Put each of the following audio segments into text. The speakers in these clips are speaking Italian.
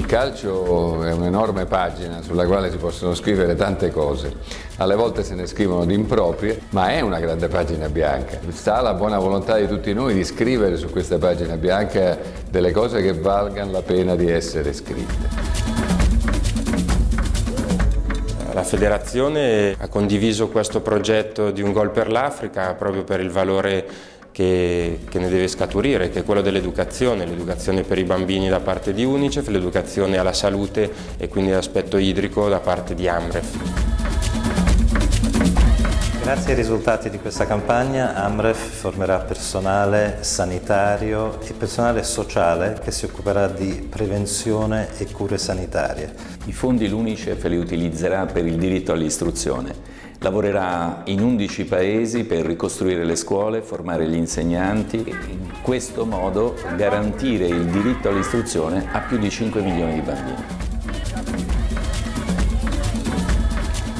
calcio è un'enorme pagina sulla quale si possono scrivere tante cose. Alle volte se ne scrivono di improprie, ma è una grande pagina bianca. Sta la buona volontà di tutti noi di scrivere su questa pagina bianca delle cose che valgano la pena di essere scritte. La federazione ha condiviso questo progetto di un gol per l'Africa proprio per il valore che, che, ne deve scaturire, che è quello dell'educazione, l'educazione per i bambini da parte di Unicef, l'educazione alla salute e quindi l'aspetto idrico da parte di Amref. Grazie ai risultati di questa campagna Amref formerà personale sanitario e personale sociale che si occuperà di prevenzione e cure sanitarie. I fondi l'Unicef li utilizzerà per il diritto all'istruzione. Lavorerà in 11 paesi per ricostruire le scuole, formare gli insegnanti e in questo modo garantire il diritto all'istruzione a più di 5 milioni di bambini.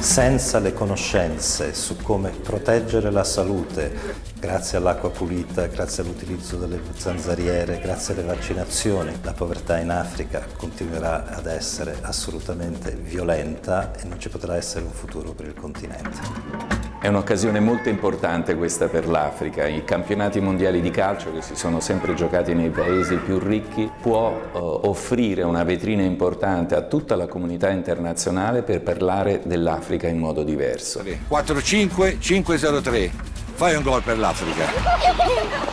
Senza le conoscenze su come proteggere la salute, grazie all'acqua pulita, grazie all'utilizzo delle zanzariere, grazie alle vaccinazioni, la povertà in Africa continuerà ad essere assolutamente violenta e non ci potrà essere un futuro per il continente. È un'occasione molto importante questa per l'Africa. I campionati mondiali di calcio che si sono sempre giocati nei paesi più ricchi può eh, offrire una vetrina importante a tutta la comunità internazionale per parlare dell'Africa in modo diverso. 4-5-5-0-3. Fai un gol per l'Africa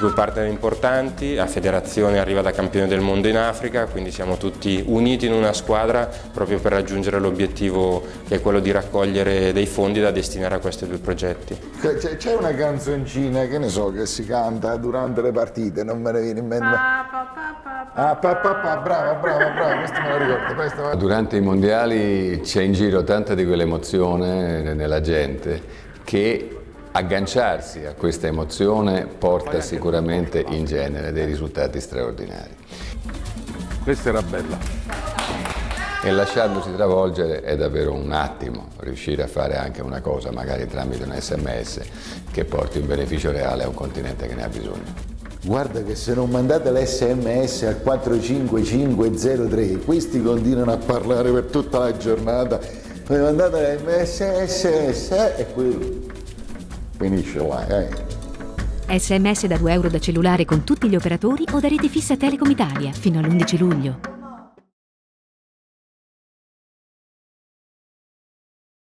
due partner importanti, la federazione arriva da campione del mondo in Africa, quindi siamo tutti uniti in una squadra proprio per raggiungere l'obiettivo che è quello di raccogliere dei fondi da destinare a questi due progetti. C'è una canzoncina, che ne so, che si canta durante le partite, non me ne viene in mente. Ah, pa, pa, pa, brava, brava, brava, questo me lo ricordo. Questo... Durante i mondiali c'è in giro tanta di quell'emozione nella gente che Agganciarsi a questa emozione porta sicuramente in genere dei risultati straordinari. Questa era bella. E lasciandosi travolgere è davvero un attimo riuscire a fare anche una cosa, magari tramite un sms, che porti un beneficio reale a un continente che ne ha bisogno. Guarda che se non mandate l'SMS al 45503, questi continuano a parlare per tutta la giornata, poi mandate l'SMS e quello finisce là. Eh. SMS da 2 euro da cellulare con tutti gli operatori o da rete fissa Telecom Italia fino all'11 luglio.